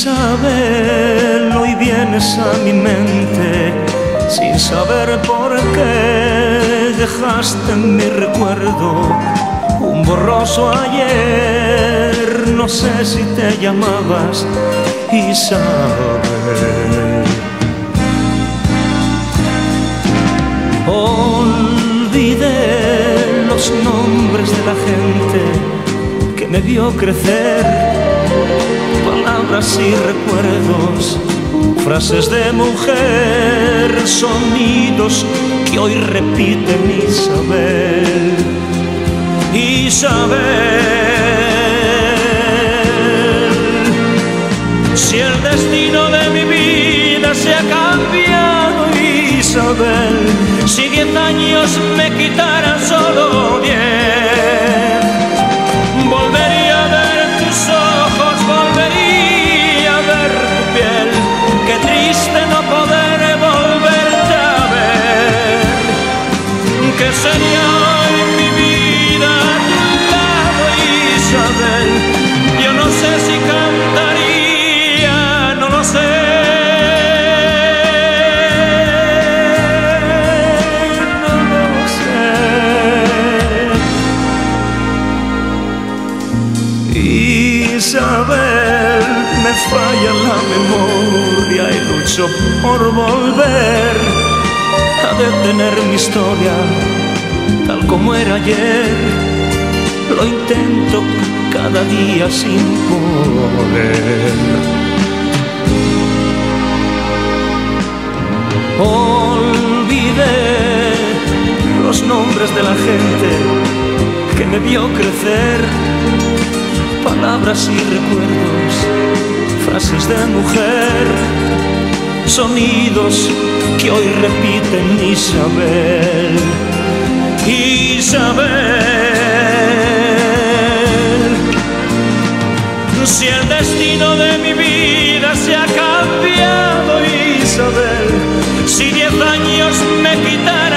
Isabel, hoy vienes a mi mente sin saber por qué dejaste en mi recuerdo un borroso ayer. No sé si te llamabas Isabel. Olvidé los nombres de la gente que me vio crecer, palabras y recuerdos, frases de mujer, sonidos que hoy repiten Isabel. Isabel, si el destino de mi vida se ha cambiado, Isabel, si diez años me quitaran solo diez, sería hoy mi vida a tu lado, Isabel, yo no sé si cantaría, no lo sé. No lo sé. Isabel, me falla la memoria y lucho por volver a detener mi historia tal como era ayer. Lo intento cada día sin poder. Olvidé los nombres de la gente que me vio crecer, palabras y recuerdos, frases de mujer, sonidos que hoy repiten Isabel. Isabel, si el destino de mi vida se ha cambiado, Isabel, si diez años me quitaran